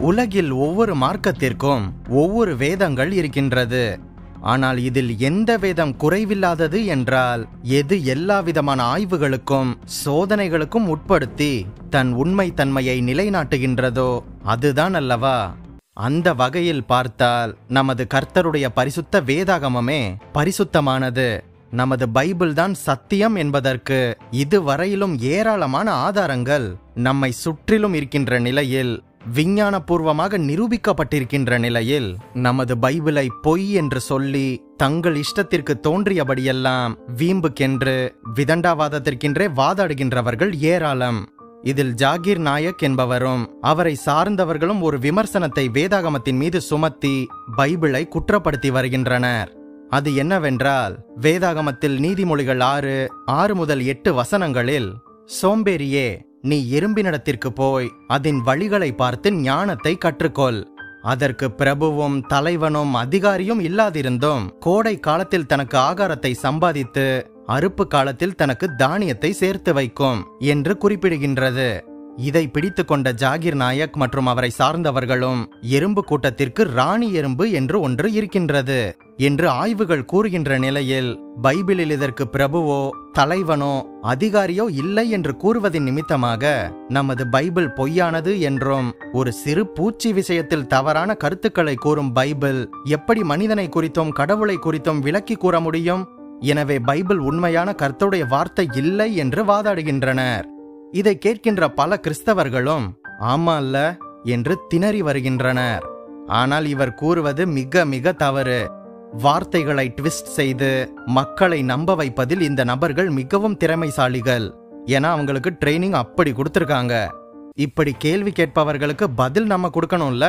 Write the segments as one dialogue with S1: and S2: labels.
S1: உலகில் ஒவ்வொரு மார்க்கத்திற்கும் ஒவ்வொரு வேதங்கள் இருக்கின்றது. ஆனால் இதில் எந்த வேதம் குறைவில்லாதது என்றால் எது எல்லா விதமான ஆய்வுகளுக்கும் சோதனைகளுக்கும் உட்படுத்தி தன் உண்மை தன்மையை நிலைநாட்டுகின்றதோ அதுதான் அல்லவா? அந்த வகையில் பார்த்தால் நமது கர்த்தருடைய பரிசுத்த வேதாகமமே பரிசுத்தமானது. நமது பைபிள் தான் சத்தியம் என்பதற்கு இதுவரையிலும் ஏராளமான ஆதாரங்கள் நம்மை சுற்றிலும் இருக்கின்ற நிலையில் விஞ்ஞானபூர்வமாக நிரூபிக்கப்பட்டிருக்கின்ற நிலையில் நமது பைபிளை பொய் என்று சொல்லி தங்கள் இஷ்டத்திற்கு தோன்றியபடியெல்லாம் வீம்புக்கென்று விதண்டாவாதத்திற்கென்றே வாதாடுகின்றவர்கள் ஏராளம். இதில் ஜாகிர் நாயக் என்பவரும் அவரை சார்ந்தவர்களும் ஒரு விமர்சனத்தை வேதாகமத்தின் மீது சுமத்தி பைபிளை குற்றப்படுத்தி வருகின்றனர். அது என்னவென்றால் வேதாகமத்தில் நீதிமொழிகள் ஆறு ஆறு முதல் எட்டு வசனங்களில் சோம்பேறியே நீ எறும்பினிடத்திற்கு போய் அதன் வழிகளை பார்த்து ஞானத்தை கற்றுக்கொள். அதற்கு பிரபுவும் தலைவனும் அதிகாரியும் இல்லாதிருந்தும் கோடை காலத்தில் தனக்கு ஆகாரத்தை சம்பாதித்து அறுப்பு காலத்தில் தனக்கு தானியத்தை சேர்த்து வைக்கும் என்று குறிப்பிடுகின்றது. இதை பிடித்து கொண்ட ஜாகிர் நாயக் மற்றும் அவரை சார்ந்தவர்களும் எறும்பு கூட்டத்திற்கு ராணி எறும்பு என்று ஒன்று இருக்கின்றது என்று ஆய்வுகள் கூறுகின்ற நிலையில் பைபிளில் இதற்கு பிரபுவோ தலைவனோ அதிகாரியோ இல்லை என்று கூறுவதின் நிமித்தமாக நமது பைபிள் பொய்யானது என்றும் ஒரு சிறு பூச்சி விஷயத்தில் தவறான கருத்துக்களை கூறும் பைபிள் எப்படி மனிதனை குறித்தும் கடவுளை குறித்தும் விளக்கி கூற முடியும்? எனவே பைபிள் உண்மையான கர்த்தருடைய வார்த்தை இல்லை என்று வாதாடுகின்றனர். இதை கேட்கின்ற பல கிறிஸ்தவர்களும் ஆமா அல்ல என்று திணறி வருகின்றனர். ஆனால் இவர் கூறுவது மிக மிக தவறு. வார்த்தைகளை ட்விஸ்ட் செய்து மக்களை நம்ப வைப்பதில் இந்த நபர்கள் மிகவும் திறமைசாலிகள். ஏன்னா அவங்களுக்கு ட்ரைனிங் அப்படி கொடுத்துருக்காங்க. இப்படி கேள்வி கேட்பவர்களுக்கு பதில் நம்ம கொடுக்கணும்ல?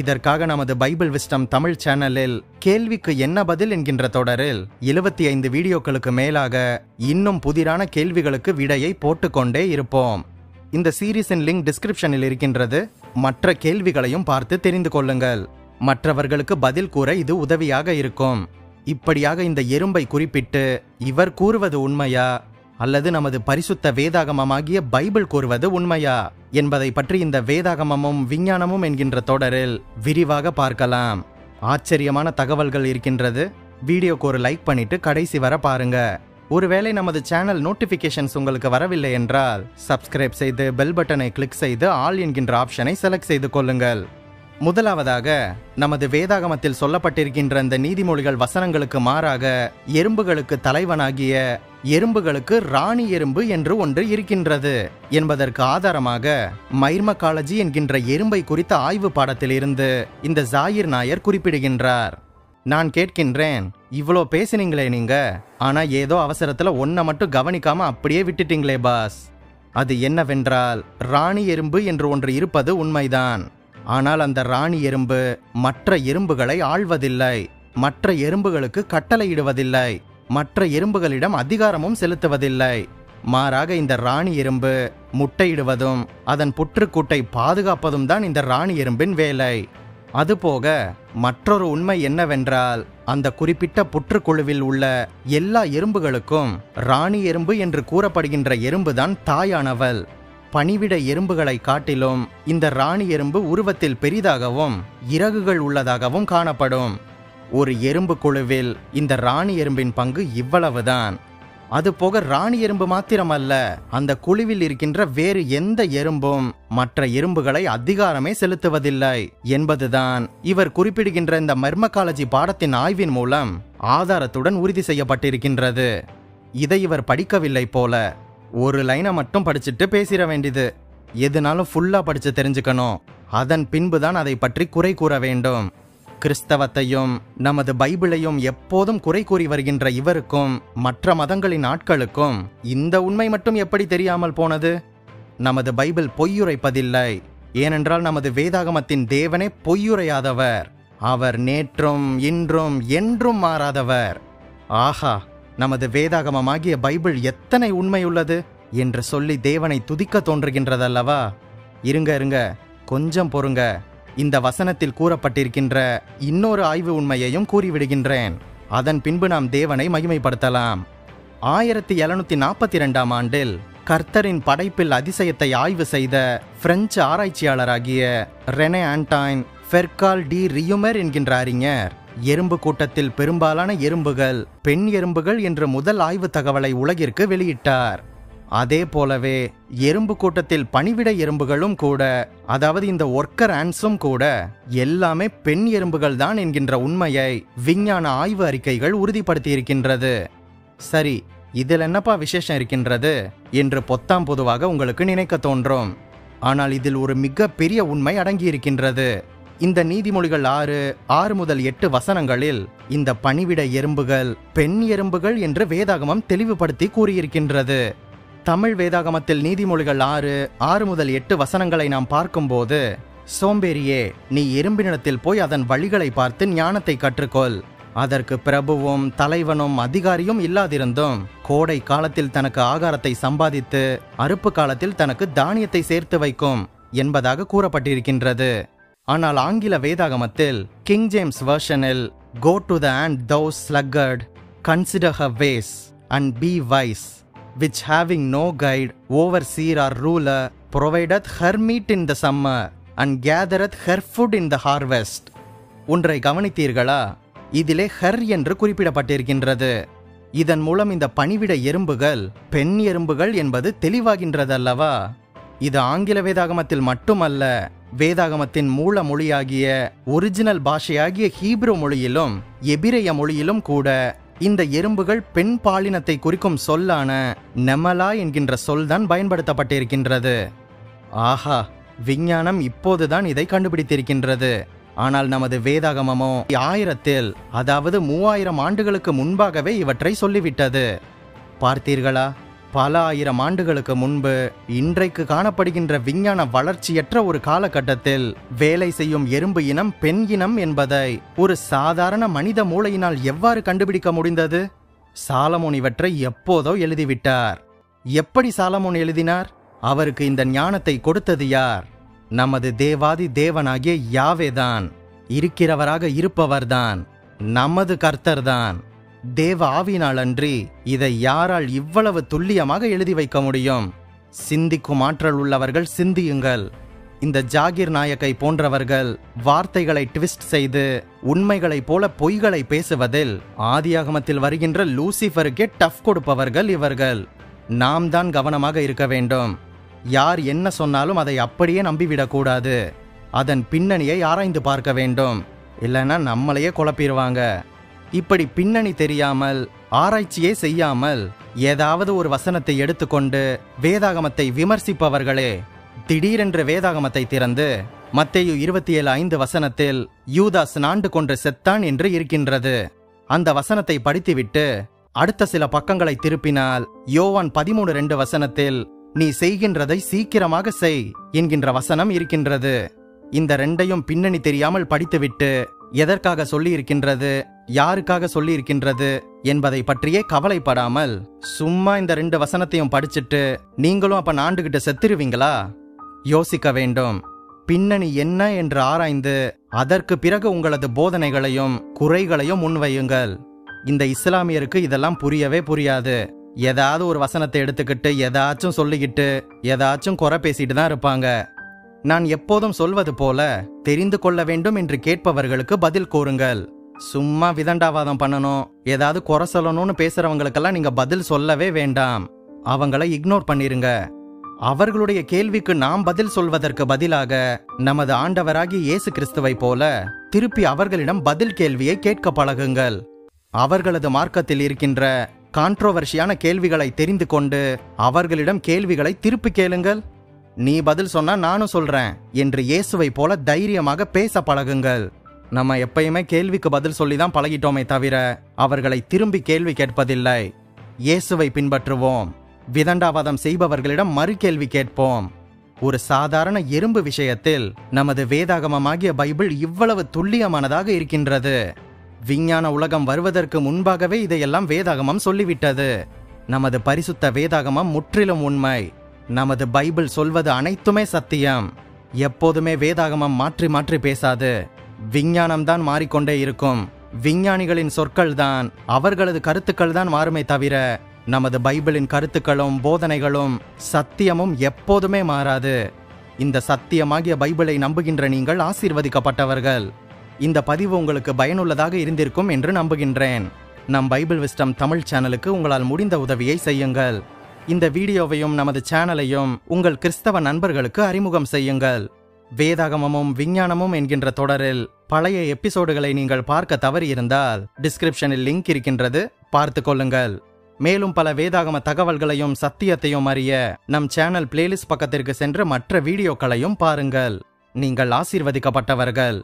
S1: இதற்காக நமது பைபிள் விஸ்டம் தமிழ் சேனலில் கேள்விக்கு என்ன பதில் என்கின்ற தொடரில் எழுபத்தி ஐந்து வீடியோக்களுக்கு மேலாக இன்னும் புதிரான கேள்விகளுக்கு விடையை போட்டுக்கொண்டே இருப்போம். இந்த சீரீஸின் லிங்க் டிஸ்கிரிப்ஷனில் இருக்கின்றது. மற்ற கேள்விகளையும் பார்த்து தெரிந்து கொள்ளுங்கள். மற்றவர்களுக்கு பதில் கூற இது உதவியாக இருக்கும். இப்படியாக இந்த எறும்பை குறிப்பிட்டு இவர் கூறுவது உண்மையா? அல்லது நமது பரிசுத்த வேதாகமமாகிய பைபிள் கூறுவது உண்மையா என்பதை பற்றி இந்த வேதாகமமும் விஞ்ஞானமும் என்கின்ற தொடரில் விரிவாக பார்க்கலாம். ஆச்சரியமான தகவல்கள் இருக்கின்றது. வீடியோக்கு ஒரு லைக் பண்ணிட்டு கடைசி வர பாருங்க. ஒருவேளை நமது சேனல் நோட்டிபிகேஷன்ஸ் உங்களுக்கு வரவில்லை என்றால் சப்ஸ்கிரைப் செய்து பெல் பட்டனை கிளிக் செய்து ஆல் என்கின்ற ஆப்ஷனை செலக்ட் செய்து கொள்ளுங்கள். முதலாவதாக நமது வேதாகமத்தில் சொல்லப்பட்டிருக்கின்ற இந்த நீதிமொழிகள் வசனங்களுக்கு மாறாக எறும்புகளுக்கு தலைவனாகிய எறும்புகளுக்கு ராணி எறும்பு என்று ஒன்று இருக்கின்றது. என்பதற்கு ஆதாரமாக மைர்மகாலஜி என்கின்ற எறும்பை குறித்த ஆய்வு பாடத்திலிருந்து இந்த ஜாயிர் நாயர் குறிப்பிடுகின்றார். நான் கேட்கின்றேன் இவ்வளோ பேசுனீங்களே நீங்க? ஆனா ஏதோ அவசரத்துல ஒன்ன மட்டும் கவனிக்காம அப்படியே விட்டுட்டீங்களே பாஸ். அது என்னவென்றால் ராணி எறும்பு என்று ஒன்று இருப்பது உண்மைதான். ஆனால் அந்த ராணி எறும்பு மற்ற எறும்புகளை ஆள்வதில்லை. மற்ற எறும்புகளுக்கு கட்டளையிடுவதில்லை. மற்ற எறும்புகளிடம் அதிகாரமும் செலுத்துவதில்லை. மாறாக இந்த ராணி எறும்பு முட்டையிடுவதும் அதன் புற்றுக்கூட்டை பாதுகாப்பதும் தான் இந்த ராணி எறும்பின் வேலை. அதுபோக மற்றொரு உண்மை என்னவென்றால் அந்த குறிப்பிட்ட புற்றுக்குழுவில் உள்ள எல்லா எறும்புகளுக்கும் ராணி எறும்பு என்று கூறப்படுகின்ற எறும்புதான் தாயானவள். பணிவிட எறும்புகளை காட்டிலும் இந்த ராணி எறும்பு உருவத்தில் பெரிதாகவும் இறகுகள் உள்ளதாகவும் காணப்படும். ஒரு எறும்பு குழுவில் இந்த ராணி எறும்பின் பங்கு இவ்வளவுதான். அதுபோக ராணி எறும்பு மாத்திரமல்ல அந்த குழுவில் இருக்கின்ற வேறு எந்த எறும்பும் மற்ற எறும்புகளை அதிகாரமே செலுத்துவதில்லை என்பதுதான் இவர் குறிப்பிடுகின்ற இந்த மர்மகாலஜி பாடத்தின் ஆய்வின் மூலம் ஆதாரத்துடன் உறுதி செய்யப்பட்டிருக்கின்றது. இதை இவர் படிக்கவில்லை போல ஒரு லைனை மட்டும் படிச்சுட்டு பேசிட வேண்டியது. எதுனாலும் ஃபுல்லா படிச்சு தெரிஞ்சுக்கணும். அதன் பின்புதான் அதை பற்றி குறை கூற வேண்டும். கிறிஸ்தவத்தையும் நமது பைபிளையும் எப்போதும் குறை கூறி வருகின்ற இவருக்கும் மற்ற மதங்களின் ஆட்களுக்கும் இந்த உண்மை மட்டும் எப்படி தெரியாமல் போனது? நமது பைபிள் பொய்யுரைப்பதில்லை. ஏனென்றால் நமது வேதாகமத்தின் தேவனே பொய்யுரையாதவர். அவர் நேற்றும் இன்றும் என்றும் மாறாதவர். ஆஹா நமது வேதாகமமாகிய பைபிள் எத்தனை உண்மையுள்ளது என்று சொல்லி தேவனை துதிக்க தோன்றுகின்றதல்லவா? இருங்க இருங்க கொஞ்சம் பொறுங்க. இந்த வசனத்தில் கூறப்பட்டிருக்கின்ற இன்னொரு ஆய்வு உண்மையையும் கூறிவிடுகின்றேன். அதன் பின்பு நாம் தேவனை மகிமைப்படுத்தலாம். ஆயிரத்தி எழுநூத்தி நாற்பத்தி ரெண்டாம் ஆண்டில் கர்த்தரின் படைப்பில் அதிசயத்தை ஆய்வு செய்த French ஆராய்ச்சியாளராகிய Rene Antoine Ferchault de Reaumur என்கின்ற அறிஞர் எறும்பு கூட்டத்தில் பெரும்பாலான எறும்புகள் பெண் எறும்புகள் என்ற முதல் ஆய்வு தகவலை உலகிற்கு வெளியிட்டார். அதே போலவே எறும்பு கூட்டத்தில் பணிவிட எறும்புகளும் கூட அதாவது இந்த ஒர்க்கர் ஆன்ஸும் கூட எல்லாமே பெண் எறும்புகள் தான் என்கின்ற உண்மையை விஞ்ஞான ஆய்வு அறிக்கைகள் உறுதிப்படுத்தி இருக்கின்றது சரி இதில் என்னப்பா விசேஷம் இருக்கின்றது என்று பொத்தாம் பொதுவாக உங்களுக்கு நினைக்க தோன்றும். ஆனால் இதில் ஒரு மிக பெரிய உண்மை அடங்கியிருக்கின்றது. இந்த நீதிமொழிகள் ஆறு ஆறு முதல் எட்டு வசனங்களில் இந்த பணிவிட எறும்புகள் பெண் எறும்புகள் என்று வேதாகமம் தெளிவுபடுத்தி கூறியிருக்கின்றது. தமிழ் வேதாகமத்தில் நீதிமொழிகள் ஆறு ஆறு முதல் எட்டு வசனங்களை நாம் பார்க்கும்போது சோம்பேறியே நீ எறும்பினிடத்தில் போய் அதன் வழிகளை பார்த்து ஞானத்தை கற்றுக்கொள். அதற்கு பிரபுவும் தலைவனும் அதிகாரியும் இல்லாதிருந்தும் கோடை காலத்தில் தனக்கு ஆகாரத்தை சம்பாதித்து அறுப்பு காலத்தில் தனக்கு தானியத்தை சேர்த்து வைக்கும் என்பதாக கூறப்பட்டிருக்கின்றது. ஆனால் ஆங்கில வேதாகமத்தில் King James வெர்ஷனில் go to the ant thou sluggard consider her ways and be wise which having no guide, overseer or ruler, provideth her meat in the summer, and gathereth her food in the harvest. ஒன்றை கவனித்தீர்களா? இதிலே her என்று குறிப்பிடப்பட்டிருக்கின்றது. இதன் மூலம் இந்த பணிவிட எறும்புகள் பெண் எறும்புகள் என்பது தெளிவாகின்றதல்லவா? இது ஆங்கில வேதாகமத்தில் மட்டுமல்ல வேதாகமத்தின் மூல மொழியாகிய ஒரிஜினல் பாஷையாகிய ஹீப்ரு மொழியிலும் எபிரேய மொழியிலும் கூட இந்த எறும்புகள் பெண் பாலினத்தை குறிக்கும் சொல்லான நெமலா என்கின்ற சொல்தான் பயன்படுத்தப்பட்டிருக்கின்றது. ஆஹா விஞ்ஞானம் இப்போதுதான் இதை கண்டுபிடித்திருக்கின்றது. ஆனால் நமது வேதாகமமோ ஆயிரத்தில் அதாவது மூவாயிரம் ஆண்டுகளுக்கு முன்பாகவே இவற்றை சொல்லிவிட்டது. பார்த்தீர்களா? பல ஆயிரம் ஆண்டுகளுக்கு முன்பு இன்றைக்கு காணப்படுகின்ற விஞ்ஞான வளர்ச்சியற்ற ஒரு காலகட்டத்தில் வேலை செய்யும் எறும்பு இனம் பெண் இனம் என்பதை ஒரு சாதாரண மனித மூளையினால் எவ்வாறு கண்டுபிடிக்க முடிந்தது? சாலமோன் இவற்றை எப்போதோ எழுதிவிட்டார். எப்படி சாலமோன் எழுதினார்? அவருக்கு இந்த ஞானத்தை கொடுத்தது யார்? நமது தேவாதி தேவனாகிய யாவேதான். இருக்கிறவராக இருப்பவர்தான். நமது கர்த்தர்தான். தேவ ஆவினால் அன்றி இதை யாரால் இவ்வளவு துல்லியமாக எழுதி வைக்க முடியும்? சிந்திக்கும் ஆற்றல் உள்ளவர்கள் சிந்தியுங்கள். இந்த ஜாகிர் நாயக்கை போன்றவர்கள் வார்த்தைகளை ட்விஸ்ட் செய்து உண்மைகளைப் போல பொய்களை பேசுவதில் ஆதியாகமத்தில் வருகின்ற லூசிஃபருக்கே டஃப் கொடுப்பவர்கள் இவர்கள். நாம் தான் கவனமாக இருக்க வேண்டும். யார் என்ன சொன்னாலும் அதை அப்படியே நம்பிவிடக்கூடாது அதன் பின்னணியை ஆராய்ந்து பார்க்க வேண்டும். இல்லைன்னா நம்மளையே குழப்பிடுவாங்க. இப்படி பின்னணி தெரியாமல் ஆராய்ச்சியே செய்யாமல் ஏதாவது ஒரு வசனத்தை எடுத்துக்கொண்டு வேதாகமத்தை விமர்சிப்பவர்களே திடீரென்று வேதாகமத்தை திறந்து மத்தேயு இருபத்தி ஏழு ஐந்து வசனத்தில் யூதாஸ் நாண்டு கொன்று செத்தான் என்று இருக்கின்றது. அந்த வசனத்தை படித்துவிட்டு அடுத்த சில பக்கங்களை திருப்பினால் யோவான் பதிமூணு ரெண்டு வசனத்தில் நீ செய்கின்றதை சீக்கிரமாக செய் என்கின்ற வசனம் இருக்கின்றது. இந்த ரெண்டையும் பின்னணி தெரியாமல் படித்துவிட்டு எதற்காக சொல்லி இருக்கின்றது யாருக்காக சொல்லி இருக்கின்றது என்பதை பற்றியே கவலைப்படாமல் சும்மா இந்த ரெண்டு வசனத்தையும் படிச்சுட்டு நீங்களும் அப்ப நாண்டுகிட்ட செத்துருவீங்களா? யோசிக்க வேண்டும். பின்னணி என்ன என்று ஆராய்ந்து அதற்கு பிறகு உங்களது போதனைகளையும் குறைகளையும் முன்வையுங்கள். இந்த இஸ்லாமியருக்கு இதெல்லாம் புரியவே புரியாது. ஏதாவது ஒரு வசனத்தை எடுத்துக்கிட்டு எதாச்சும் சொல்லிக்கிட்டு ஏதாச்சும் குறை பேசிட்டு தான் இருப்பாங்க. நான் எப்போதும் சொல்வது போல தெரிந்து கொள்ள வேண்டும் என்று கேட்பவர்களுக்கு பதில் கூறுங்கள். சும்மா விதண்டாவாதம் பண்ணணும். ஏதாவது குறை சொல்லணும்னு பேசுறவங்களுக்கெல்லாம் நீங்க பதில் சொல்லவே வேண்டாம். அவங்கள இக்னோர் பண்ணிருங்க. அவர்களுடைய கேள்விக்கு நாம் பதில் சொல்வதற்கு பதிலாக நமது ஆண்டவராகிய இயேசு கிறிஸ்துவை போல திருப்பி அவர்களிடம் பதில் கேள்வியை கேட்க பழகுங்கள். அவர்களது மார்க்கத்தில் இருக்கின்ற கான்ட்ரோவர்ஷியான கேள்விகளை தெரிந்து கொண்டு அவர்களிடம் கேள்விகளை திருப்பி கேளுங்கள். நீ பதில் சொன்னா நானும் சொல்றேன் என்று இயேசுவை போல தைரியமாக பேச பழகுங்கள். நம்ம எப்பயுமே கேள்விக்கு பதில் சொல்லி தான் பழகிட்டோமே தவிர அவர்களை திரும்பி கேள்வி கேட்பதில்லை. இயேசுவை பின்பற்றுவோம். விதண்டாவாதம் செய்பவர்களிடம் மறு கேள்வி கேட்போம். ஒரு சாதாரண எறும்பு விஷயத்தில் நமது வேதாகமமாகிய பைபிள் இவ்வளவு துல்லியமானதாக இருக்கின்றது. விஞ்ஞான உலகம் வருவதற்கு முன்பாகவே இதையெல்லாம் வேதாகமம் சொல்லிவிட்டது. நமது பரிசுத்த வேதாகமம் முற்றிலும் உண்மை. நமது பைபிள் சொல்வது அனைத்துமே சத்தியம். எப்போதுமே வேதாகமம் மாற்றி மாற்றி பேசாது. விஞ்ஞானம் தான் மாறிக்கொண்டே இருக்கும். விஞ்ஞானிகளின் சொற்கள் தான் அவர்களது கருத்துக்கள் தான் மாறுமே தவிர நமது பைபிளின் கருத்துக்களும் போதனைகளும் சத்தியமும் எப்போதுமே மாறாது. இந்த சத்தியமாகிய பைபிளை நம்புகின்ற நீங்கள் ஆசீர்வதிக்கப்பட்டவர்கள். இந்த பதிவு உங்களுக்கு பயனுள்ளதாக இருந்திருக்கும் என்று நம்புகின்றேன். நம் பைபிள் விஸ்டம் தமிழ் சேனலுக்கு உங்களால் முடிந்த உதவியை செய்யுங்கள். இந்த வீடியோவையும் நமது சேனலையும் உங்கள் கிறிஸ்தவ நண்பர்களுக்கு அறிமுகம் செய்யுங்கள். வேதாகமமும் விஞ்ஞானமும் என்கின்ற தொடரில் பழைய எபிசோடுகளை நீங்கள் பார்க்க தவறியிருந்தால் டிஸ்கிரிப்ஷனில் லிங்க் இருக்கின்றது. பார்த்து கொள்ளுங்கள். மேலும் பல வேதாகம தகவல்களையும் சத்தியத்தையும் அறிய நம் சேனல் பிளேலிஸ்ட் பக்கத்திற்கு சென்று மற்ற வீடியோக்களையும் பாருங்கள். நீங்கள் ஆசீர்வதிக்கப்பட்டவர்கள்.